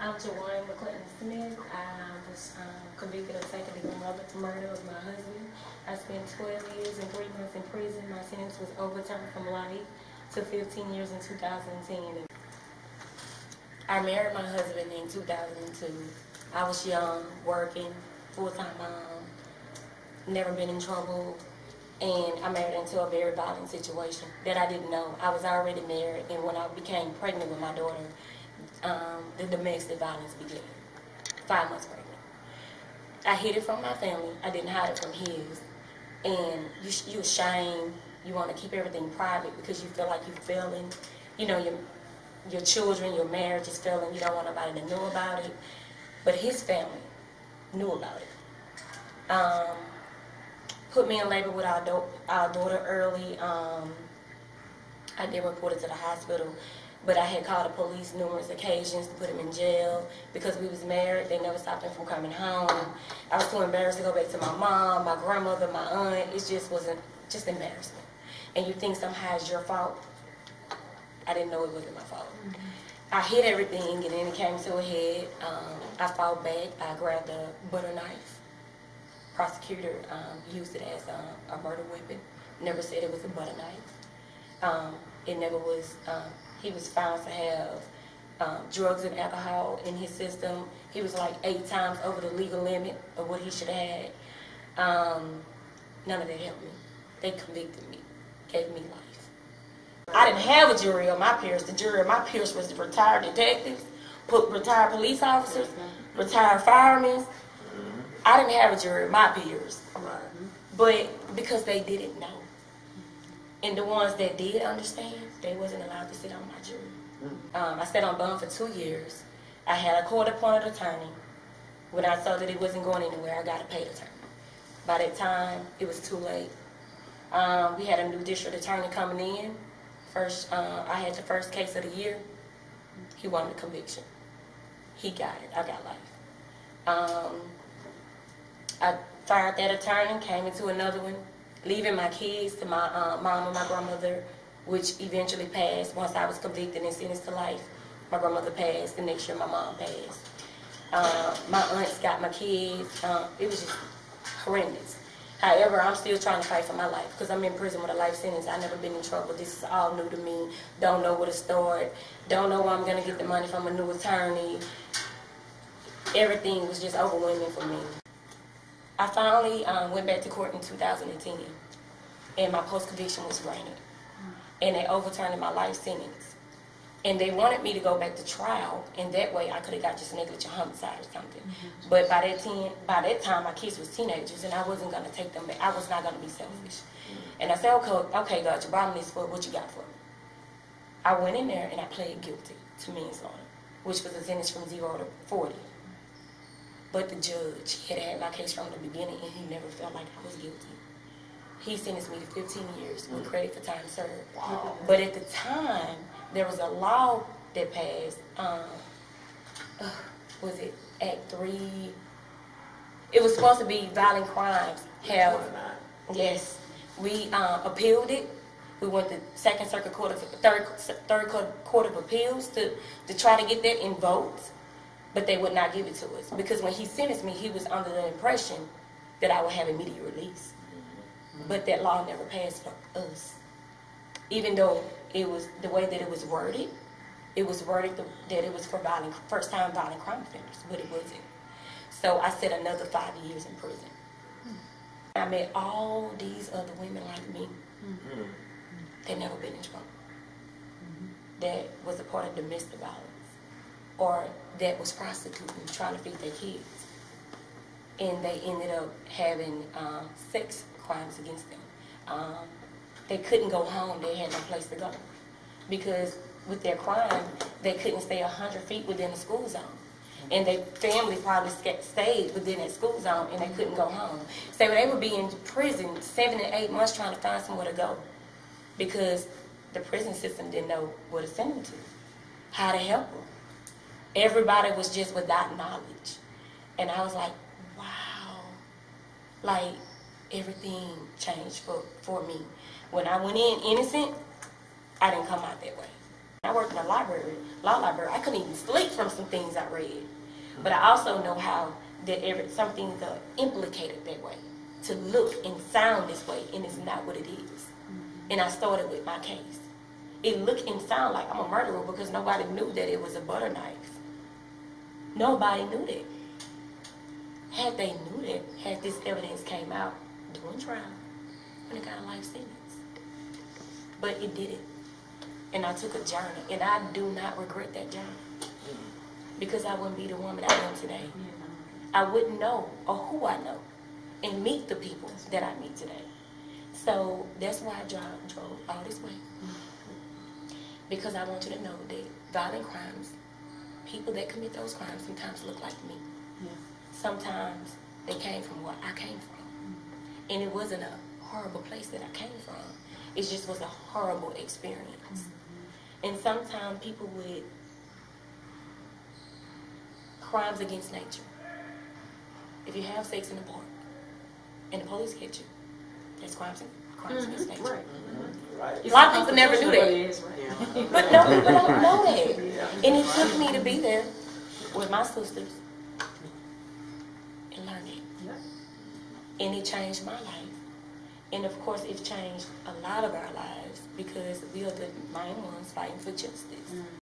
I'm Jywone McClinton Smith. I was um, convicted of second degree murder, of my husband. I spent 12 years and three months in prison. My sentence was overturned from life to 15 years in 2010. I married my husband in 2002. I was young, working, full-time mom, never been in trouble, and I married into a very violent situation that I didn't know. I was already married, and when I became pregnant with my daughter, um, the domestic violence began. Five months pregnant. I hid it from my family. I didn't hide it from his. And you, you ashamed. You want to keep everything private because you feel like you're failing. You know, your, your children, your marriage is failing. You don't want nobody to know about it. But his family knew about it. Um, put me in labor with our, do- our daughter early. Um, I did report it to the hospital, but I had called the police numerous occasions to put him in jail because we was married. They never stopped him from coming home. I was too embarrassed to go back to my mom, my grandmother, my aunt. It just wasn't just embarrassment. And you think somehow it's your fault. I didn't know it wasn't my fault. I hit everything, and then it came to a head. Um, I fought back. I grabbed a butter knife. Prosecutor um, used it as a, a murder weapon. Never said it was a butter knife. Um, it never was. He was found to have um, drugs and alcohol in his system. He was like eight times over the legal limit of what he should have had. Um, none of that helped me. They convicted me, gave me life. I didn't have a jury on my peers. The jury of my peers was retired detectives, put retired police officers, retired firemen. I didn't have a jury of my peers, but because they didn't know. And the ones that did understand, they wasn't allowed to sit on my jury. Um, I sat on bond for two years. I had a court-appointed attorney. When I saw that it wasn't going anywhere, I got a paid attorney. By that time, it was too late. Um, we had a new district attorney coming in. First, uh, I had the first case of the year. He wanted a conviction. He got it. I got life. Um, I fired that attorney, came into another one, leaving my kids to my uh, mom and my grandmother, which eventually passed once I was convicted and sentenced to life. My grandmother passed. The next year, my mom passed. Uh, my aunts got my kids. Uh, it was just horrendous. However, I'm still trying to fight for my life because I'm in prison with a life sentence. I've never been in trouble. This is all new to me. Don't know where to start. Don't know where I'm going to get the money from a new attorney. Everything was just overwhelming for me. I finally um, went back to court in 2010, and my post-conviction was granted. And they overturned my life sentence. And they wanted me to go back to trial, and that way I could have got just negligent homicide or something. But by that, ten, by that time, my kids was teenagers, and I wasn't going to take them back. I was not going to be selfish. And I said, okay, okay, God, you brought me this for what you got for me? I went in there, and I pled guilty to manslaughter, which was a sentence from zero to 40. But the judge had had my case from the beginning, and he never felt like I was guilty. He sentenced me to 15 years with credit for time served. But at the time, there was a law that passed. Um, uh, was it Act Three? It was supposed to be violent crimes have. Yes, we um, appealed it. We went to Second Circuit Court of Third Third Court, Court of Appeals to to try to get that invoked but they would not give it to us because when he sentenced me, he was under the impression that I would have immediate release. Mm-hmm. But that law never passed for us, even though it was the way that it was worded. It was worded that it was for violent, first-time violent crime offenders, but it wasn't. So I said another five years in prison. Hmm. I met all these other women like me hmm. that never been in trouble. Hmm. That was a part of domestic violence or that was prostituting, trying to feed their kids. And they ended up having um, sex crimes against them. Um, they couldn't go home, they had no place to go. Because with their crime, they couldn't stay 100 feet within the school zone. And their family probably sta- stayed within that school zone and they couldn't go home. So they would be in prison seven to eight months trying to find somewhere to go. Because the prison system didn't know where to send them to, how to help them everybody was just without knowledge. And I was like, wow. Like everything changed for, for me. When I went in innocent, I didn't come out that way. I worked in a library, law library. I couldn't even sleep from some things I read. But I also know how that every, some things are implicated that way, to look and sound this way, and it's not what it is. Mm-hmm. And I started with my case. It looked and sound like I'm a murderer because nobody knew that it was a butter knife. Nobody knew that. Had they knew that, had this evidence came out during trial, would have got a life sentence. But it didn't. And I took a journey, and I do not regret that journey. Because I wouldn't be the woman I am today. I wouldn't know or who I know and meet the people that I meet today. So that's why I drove, drove all this way. Because I want you to know that violent crimes, people that commit those crimes sometimes look like me. Sometimes they came from where I came from. Mm-hmm. And it wasn't a horrible place that I came from. It just was a horrible experience. Mm-hmm. And sometimes people with crimes against nature. If you have sex in the park and the police catch you, that's crimes, crimes against mm-hmm. nature. Right. Mm-hmm. A lot of people never do that. But no people don't know that. And it took me to be there with my sisters and learn it. And it changed my life. And of course, it changed a lot of our lives because we are the main ones fighting for justice. Mm.